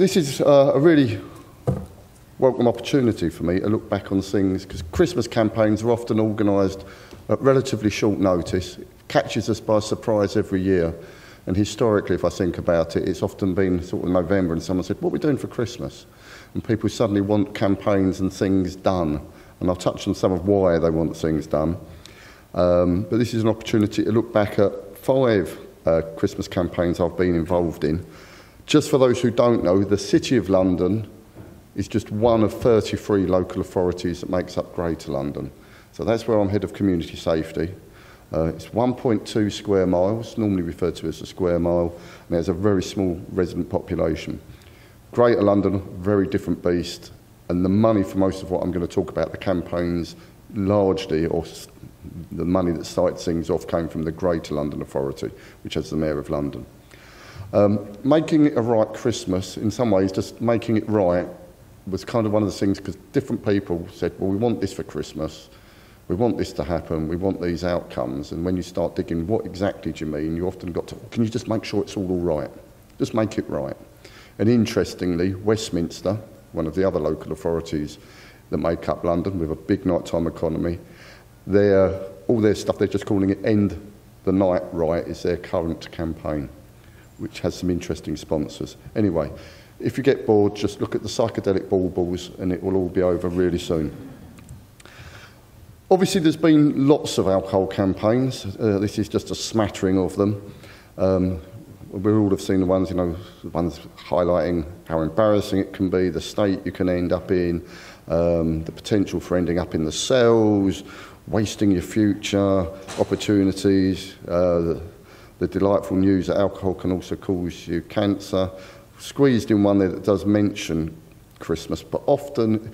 This is uh, a really welcome opportunity for me to look back on things because Christmas campaigns are often organised at relatively short notice. It catches us by surprise every year. And historically, if I think about it, it's often been sort of November and someone said, What are we doing for Christmas? And people suddenly want campaigns and things done. And I'll touch on some of why they want things done. Um, but this is an opportunity to look back at five uh, Christmas campaigns I've been involved in. Just for those who don't know, the City of London is just one of 33 local authorities that makes up Greater London. So that's where I'm head of community safety. Uh, it's 1.2 square miles, normally referred to as a square mile, and it has a very small resident population. Greater London, very different beast, and the money for most of what I'm going to talk about, the campaigns, largely, or the money that started things off came from the Greater London Authority, which has the Mayor of London. Um, making it a right Christmas, in some ways, just making it right, was kind of one of the things because different people said, well, we want this for Christmas. We want this to happen. We want these outcomes. And when you start digging, what exactly do you mean? You often got to, can you just make sure it's all all right? Just make it right. And interestingly, Westminster, one of the other local authorities that make up London with a big nighttime economy, their, all their stuff, they're just calling it End the Night Right, is their current campaign, which has some interesting sponsors. Anyway, if you get bored, just look at the psychedelic baubles and it will all be over really soon. Obviously, there's been lots of alcohol campaigns. Uh, this is just a smattering of them. Um, we all have seen the ones, you know, the ones highlighting how embarrassing it can be, the state you can end up in, um, the potential for ending up in the cells, wasting your future, opportunities, uh, the, delightful news that alcohol can also cause you cancer. Squeezed in one there that does mention Christmas, but often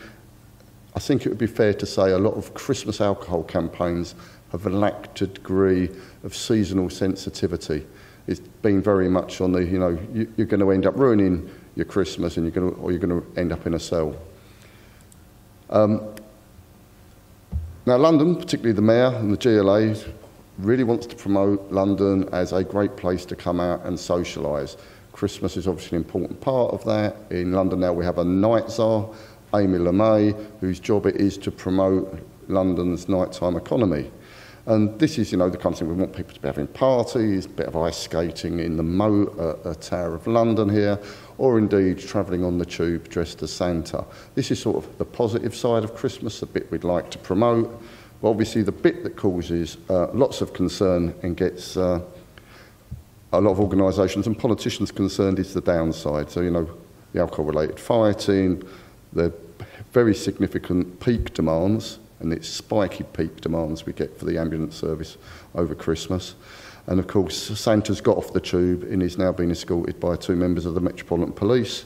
I think it would be fair to say a lot of Christmas alcohol campaigns have lacked a degree of seasonal sensitivity. It's been very much on the, you know, you, you're going to end up ruining your Christmas and you're going to, or you're going to end up in a cell. Um, now, London, particularly the Mayor and the GLA, really wants to promote London as a great place to come out and socialise. Christmas is obviously an important part of that. In London now we have a night czar, Amy Lamé, whose job it is to promote London's nighttime economy. And this is, you know, the kind of thing we want people to be having parties, a bit of ice skating in the moat at Tower of London here, or indeed travelling on the tube dressed as Santa. This is sort of the positive side of Christmas, the bit we'd like to promote. But obviously, the bit that causes uh, lots of concern and gets uh, a lot of organisations and politicians concerned is the downside. So, you know, the alcohol related fighting, the very significant peak demands, and it's spiky peak demands we get for the ambulance service over Christmas. And of course, Santa's got off the tube and is now being escorted by two members of the Metropolitan Police.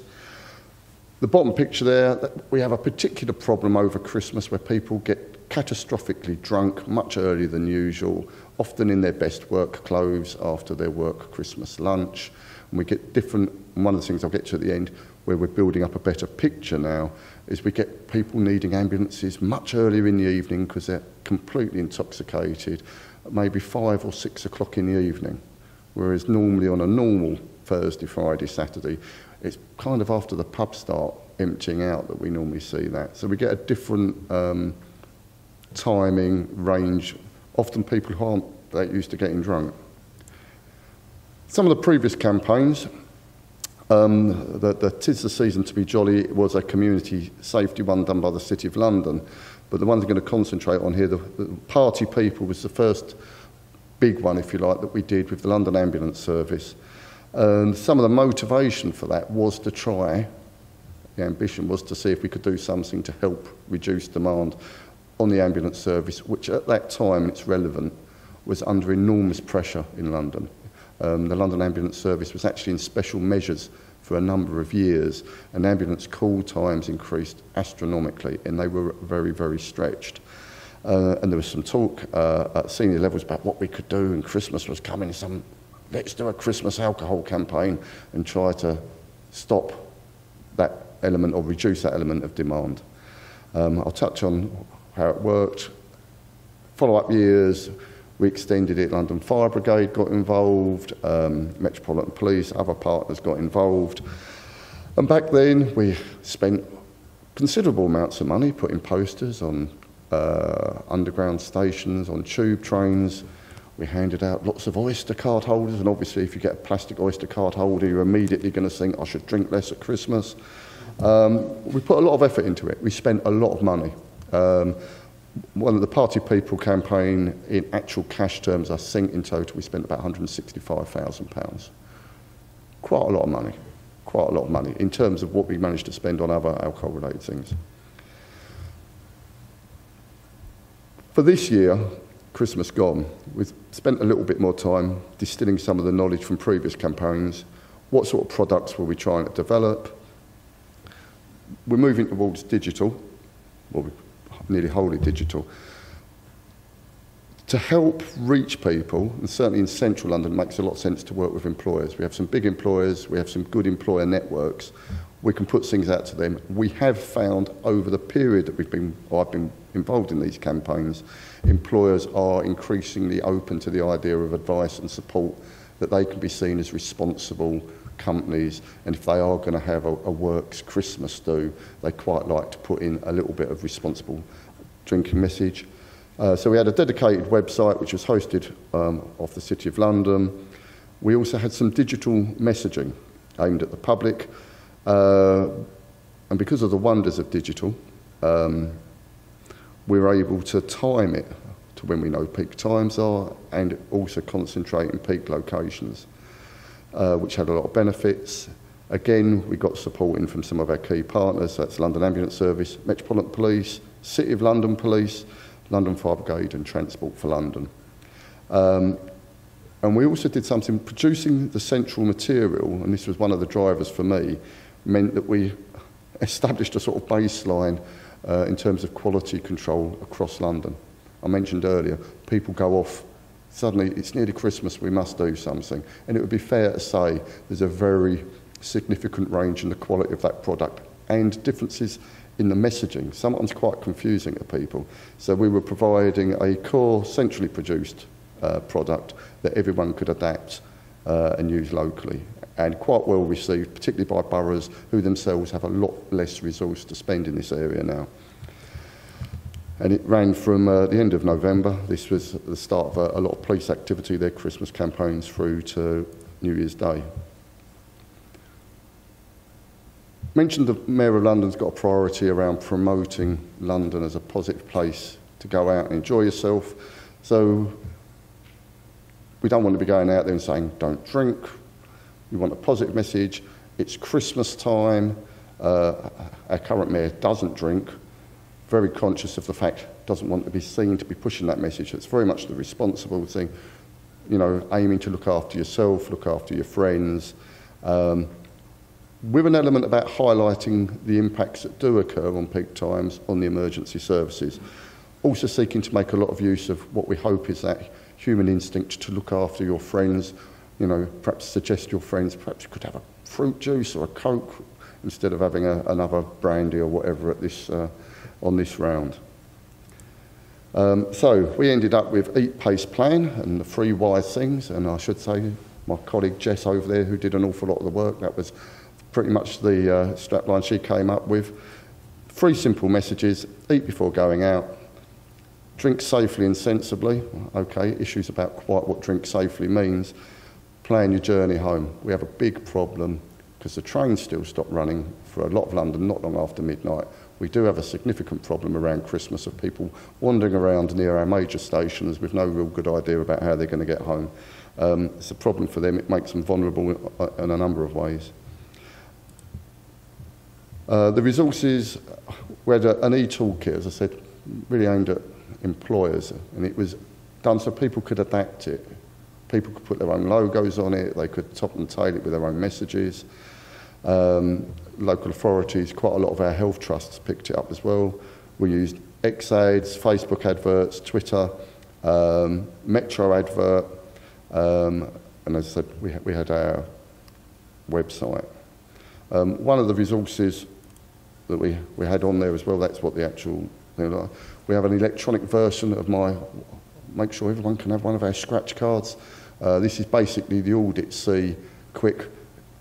The bottom picture there, we have a particular problem over Christmas where people get catastrophically drunk much earlier than usual, often in their best work clothes after their work Christmas lunch. And we get different, one of the things I'll get to at the end, where we're building up a better picture now, is we get people needing ambulances much earlier in the evening because they're completely intoxicated, maybe five or six o'clock in the evening. Whereas normally on a normal Thursday, Friday, Saturday, it's kind of after the pub start emptying out that we normally see that. So we get a different um, timing, range. Often people who aren't that used to getting drunk. Some of the previous campaigns, um, that, that Tis the Season to be Jolly was a community safety one done by the City of London. But the ones I'm going to concentrate on here, the, the Party People was the first big one, if you like, that we did with the London Ambulance Service. And some of the motivation for that was to try, the ambition was to see if we could do something to help reduce demand on the ambulance service, which at that time, and it's relevant, was under enormous pressure in London. Um, the London Ambulance Service was actually in special measures for a number of years, and ambulance call times increased astronomically, and they were very, very stretched. Uh, and there was some talk uh, at senior levels about what we could do, and Christmas was coming. Some, let's do a Christmas alcohol campaign and try to stop that element or reduce that element of demand. Um, I'll touch on how it worked. Follow up years, we extended it, London Fire Brigade got involved, um, Metropolitan Police, other partners got involved. And back then, we spent considerable amounts of money putting posters on uh, underground stations, on tube trains. We handed out lots of Oyster card holders, and obviously, if you get a plastic Oyster card holder, you're immediately going to think, I should drink less at Christmas. Um, we put a lot of effort into it. We spent a lot of money. Um, one of the party people campaign in actual cash terms, I think in total we spent about £165,000. Quite a lot of money, quite a lot of money in terms of what we managed to spend on other alcohol related things. For this year, Christmas gone, we've spent a little bit more time distilling some of the knowledge from previous campaigns. What sort of products were we trying to develop? We're moving towards digital, well, nearly wholly digital. To help reach people, and certainly in central London, it makes a lot of sense to work with employers. We have some big employers, we have some good employer networks. We can put things out to them. We have found over the period that we've been, or I've been involved in these campaigns, employers are increasingly open to the idea of advice and support that they can be seen as responsible companies and if they are going to have a, a works Christmas do, they quite like to put in a little bit of responsible drinking message. Uh, so we had a dedicated website which was hosted um, off the City of London. We also had some digital messaging aimed at the public. Uh, and because of the wonders of digital, um, we were able to time it to when we know peak times are and also concentrate in peak locations uh, which had a lot of benefits. Again, we got support in from some of our key partners, that's London Ambulance Service, Metropolitan Police, City of London Police, London Fire Brigade and Transport for London. Um, and we also did something, producing the central material, and this was one of the drivers for me, meant that we established a sort of baseline uh, in terms of quality control across London. I mentioned earlier, people go off suddenly it's nearly Christmas, we must do something. And it would be fair to say there's a very significant range in the quality of that product and differences in the messaging, sometimes quite confusing to people. So we were providing a core, centrally produced uh, product that everyone could adapt uh, and use locally. And quite well received, particularly by boroughs who themselves have a lot less resource to spend in this area now. And it ran from uh, the end of November. This was the start of a, a lot of police activity, their Christmas campaigns through to New Year's Day. Mentioned the Mayor of London's got a priority around promoting London as a positive place to go out and enjoy yourself. So we don't want to be going out there and saying, don't drink. We want a positive message. It's Christmas time. Uh, our current mayor doesn't drink very conscious of the fact doesn't want to be seen to be pushing that message. It's very much the responsible thing, you know, aiming to look after yourself, look after your friends, um, with an element about highlighting the impacts that do occur on peak times on the emergency services. Also seeking to make a lot of use of what we hope is that human instinct to look after your friends, you know, perhaps suggest your friends, perhaps you could have a fruit juice or a Coke instead of having a, another brandy or whatever at this uh, on this round. Um, so we ended up with Eat, Pace, Plan and the three wise things, and I should say my colleague Jess over there, who did an awful lot of the work, that was pretty much the uh, strapline she came up with. Three simple messages, eat before going out, drink safely and sensibly, okay, issues about quite what drink safely means, plan your journey home. We have a big problem because the trains still stop running for a lot of London not long after midnight. We do have a significant problem around Christmas of people wandering around near our major stations with no real good idea about how they're going to get home. Um, it's a problem for them. It makes them vulnerable in a number of ways. Uh, the resources, we had an e-toolkit, as I said, really aimed at employers, and it was done so people could adapt it. People could put their own logos on it, they could top and tail it with their own messages. Um, local authorities, quite a lot of our health trusts picked it up as well. We used X-ads, Facebook adverts, Twitter, um, Metro advert, um, and as I said, we, ha we had our website. Um, one of the resources that we, we had on there as well, that's what the actual, we have an electronic version of my, make sure everyone can have one of our scratch cards. Uh, this is basically the AUDIT-C quick,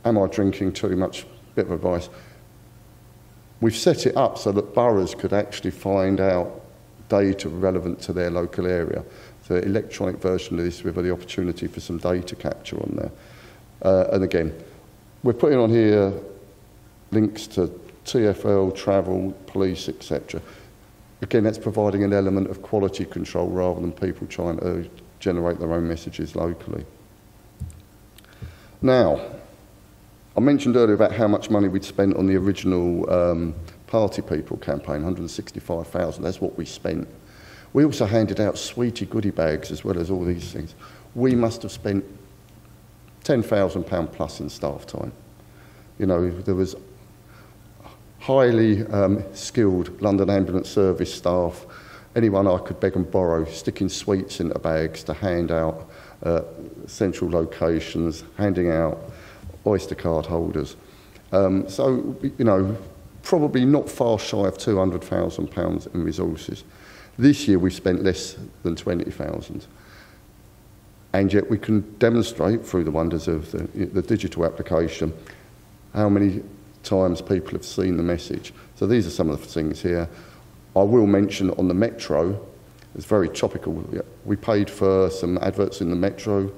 am I drinking too much bit of advice. We've set it up so that boroughs could actually find out data relevant to their local area. The electronic version of this with the opportunity for some data capture on there. Uh, and again, we're putting on here links to TFL, travel, police, etc. Again, that's providing an element of quality control rather than people trying to generate their own messages locally. Now, I mentioned earlier about how much money we'd spent on the original um, Party People campaign, 165,000. That's what we spent. We also handed out sweetie goodie bags as well as all these things. We must have spent £10,000 plus in staff time. You know, there was highly um, skilled London Ambulance Service staff, anyone I could beg and borrow, sticking sweets into bags to hand out uh, central locations, handing out Oyster card holders. Um, so, you know, probably not far shy of £200,000 in resources. This year we've spent less than 20,000. And yet we can demonstrate through the wonders of the, the digital application how many times people have seen the message. So these are some of the things here. I will mention on the Metro, it's very topical. We paid for some adverts in the Metro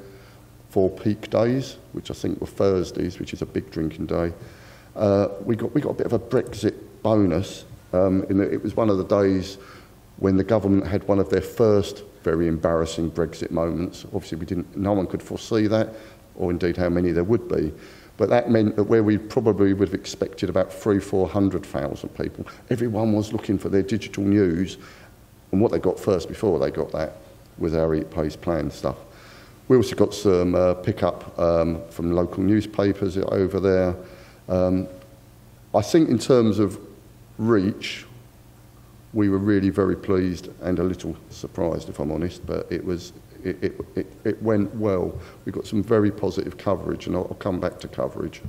for peak days, which I think were Thursdays, which is a big drinking day. Uh, we, got, we got a bit of a Brexit bonus. Um, in that it was one of the days when the government had one of their first very embarrassing Brexit moments. Obviously, we didn't, no one could foresee that, or indeed how many there would be. But that meant that where we probably would have expected about three, four hundred thousand people, everyone was looking for their digital news. And what they got first before they got that was our Eat Pace Plan stuff. We also got some uh, pickup um, from local newspapers over there. Um, I think in terms of reach, we were really very pleased and a little surprised, if I'm honest, but it was it, it, it, it went well. We got some very positive coverage, and I'll, I'll come back to coverage.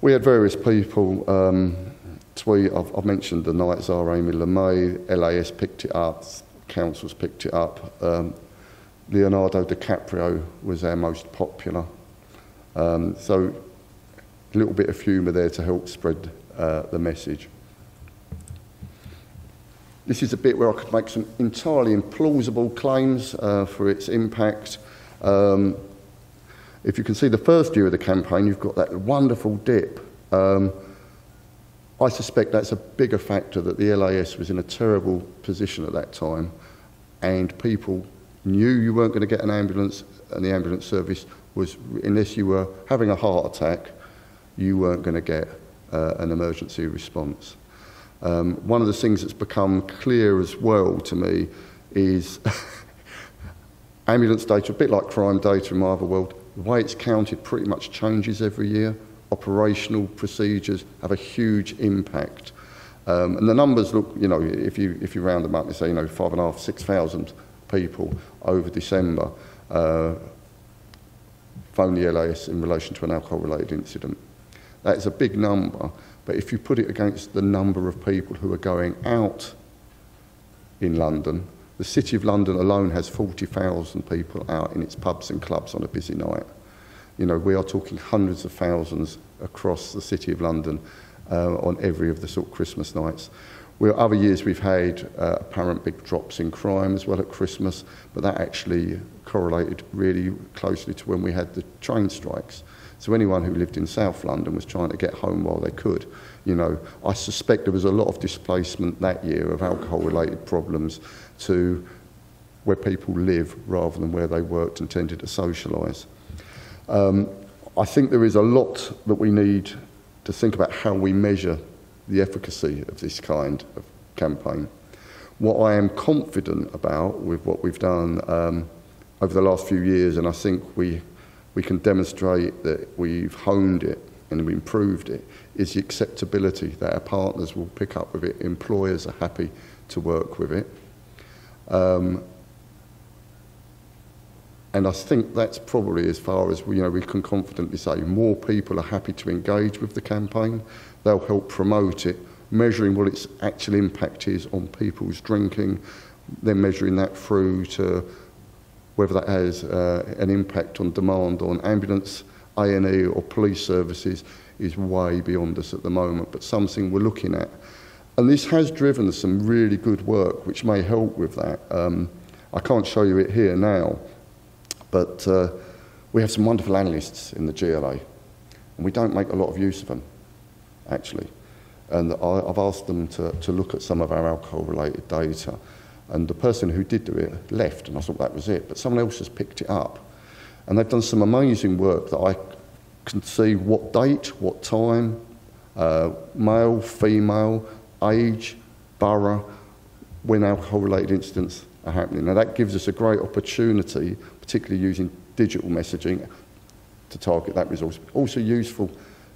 We had various people um, tweet. I've, I've mentioned the Night Tsar Amy Lamé, LAS picked it up, councils picked it up. Um, Leonardo DiCaprio was our most popular. Um, so a little bit of humour there to help spread uh, the message. This is a bit where I could make some entirely implausible claims uh, for its impact. Um, if you can see the first year of the campaign, you've got that wonderful dip. Um, I suspect that's a bigger factor that the LAS was in a terrible position at that time and people knew you weren't going to get an ambulance and the ambulance service was, unless you were having a heart attack, you weren't going to get uh, an emergency response. Um, one of the things that's become clear as well to me is ambulance data, a bit like crime data in my other world, the way it's counted pretty much changes every year. Operational procedures have a huge impact. Um, and the numbers look, you know, if you, if you round them up and say, you know, five and a half, six thousand people over December uh, the LAS in relation to an alcohol-related incident. That is a big number, but if you put it against the number of people who are going out in London, the City of London alone has 40,000 people out in its pubs and clubs on a busy night. You know, we are talking hundreds of thousands across the City of London uh, on every of the sort of Christmas nights. Where other years we've had uh, apparent big drops in crime as well at Christmas, but that actually correlated really closely to when we had the train strikes. So anyone who lived in South London was trying to get home while they could. You know, I suspect there was a lot of displacement that year of alcohol-related problems to where people live rather than where they worked and tended to socialise. Um, I think there is a lot that we need to think about how we measure the efficacy of this kind of campaign. What I am confident about with what we've done um, over the last few years, and I think we, we can demonstrate that we've honed it and we improved it, is the acceptability that our partners will pick up with it. Employers are happy to work with it. Um, and I think that's probably as far as you know, we can confidently say more people are happy to engage with the campaign. They'll help promote it, measuring what its actual impact is on people's drinking, then measuring that through to whether that has uh, an impact on demand on ambulance, A&E or police services is way beyond us at the moment, but something we're looking at. And this has driven some really good work, which may help with that. Um, I can't show you it here now, but uh, we have some wonderful analysts in the GLA, and we don't make a lot of use of them, actually. And I, I've asked them to, to look at some of our alcohol-related data, and the person who did do it left, and I thought that was it, but someone else has picked it up. And they've done some amazing work that I can see what date, what time, uh, male, female, age, borough, when alcohol-related incidents are happening. Now that gives us a great opportunity, particularly using digital messaging, to target that resource. Also useful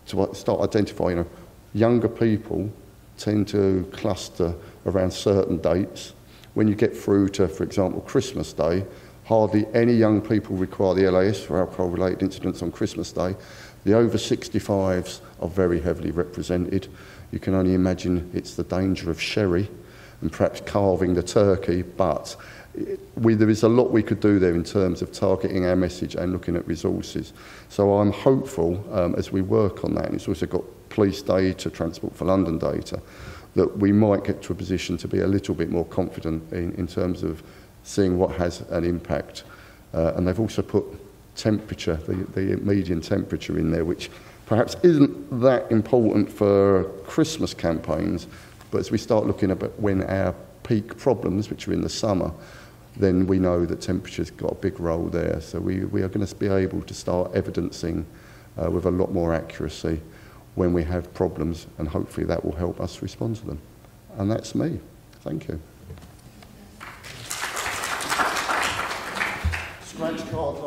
to start identifying, you know, younger people tend to cluster around certain dates. When you get through to, for example, Christmas Day, Hardly any young people require the LAS for alcohol-related incidents on Christmas Day. The over 65s are very heavily represented. You can only imagine it's the danger of sherry and perhaps carving the turkey, but we, there is a lot we could do there in terms of targeting our message and looking at resources. So I'm hopeful um, as we work on that, and it's also got police data, Transport for London data, that we might get to a position to be a little bit more confident in, in terms of seeing what has an impact. Uh, and they've also put temperature, the, the median temperature in there, which perhaps isn't that important for Christmas campaigns, but as we start looking at when our peak problems, which are in the summer, then we know that temperature's got a big role there. So we, we are going to be able to start evidencing uh, with a lot more accuracy when we have problems, and hopefully that will help us respond to them. And that's me. Thank you. scratch cards